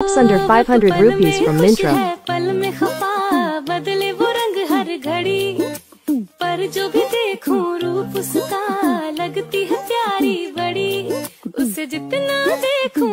It's under 500 rupees from Mintra. पर जो भी देखूं रूप उसका लगती है प्यारी बड़ी उसे जितना देखूं